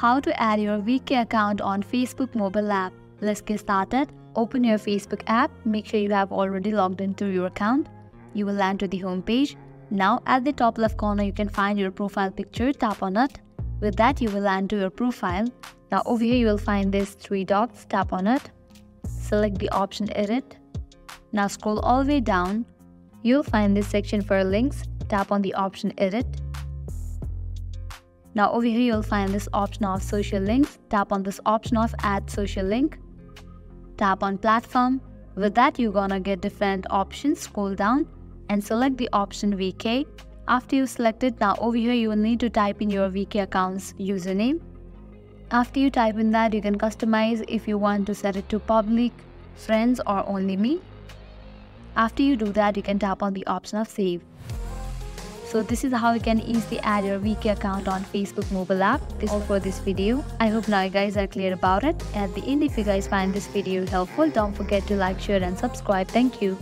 How to add your VK account on Facebook mobile app. Let's get started. Open your Facebook app. Make sure you have already logged into your account. You will land to the home page. Now at the top left corner you can find your profile picture. Tap on it. With that you will land to your profile. Now over here you will find these three dots. Tap on it. Select the option edit. Now scroll all the way down. You'll find this section for links. Tap on the option edit. Now over here you'll find this option of social links. Tap on this option of add social link. Tap on platform. With that you're gonna get different options. Scroll down and select the option VK. After you select it, now over here you will need to type in your VK account's username. After you type in that, you can customize if you want to set it to public, friends or only me. After you do that, you can tap on the option of save. So this is how you can easily add your VK account on Facebook mobile app. This is all for this video. I hope now you guys are clear about it. At the end, if you guys find this video helpful, don't forget to like, share and subscribe. Thank you.